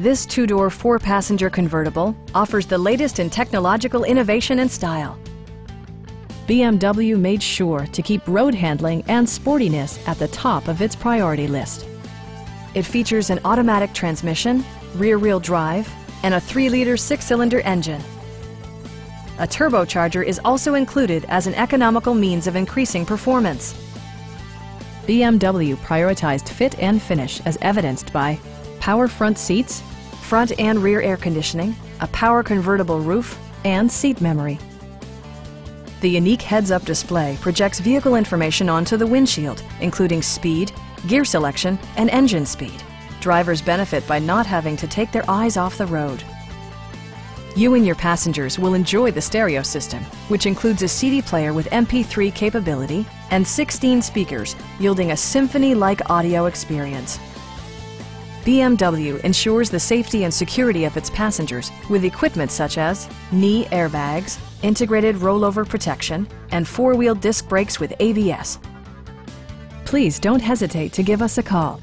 This two-door, four-passenger convertible offers the latest in technological innovation and style. BMW made sure to keep road handling and sportiness at the top of its priority list. It features an automatic transmission, rear-wheel drive, and a 3-liter six-cylinder engine. A turbocharger is also included as an economical means of increasing performance. BMW prioritized fit and finish as evidenced by power front seats, front and rear air conditioning, a power convertible roof, and seat memory. The unique heads-up display projects vehicle information onto the windshield, including speed, gear selection, and engine speed. Drivers benefit by not having to take their eyes off the road. You and your passengers will enjoy the stereo system, which includes a CD player with MP3 capability and 16 speakers, yielding a symphony-like audio experience. BMW ensures the safety and security of its passengers with equipment such as knee airbags, integrated rollover protection, and four-wheel disc brakes with ABS. Please don't hesitate to give us a call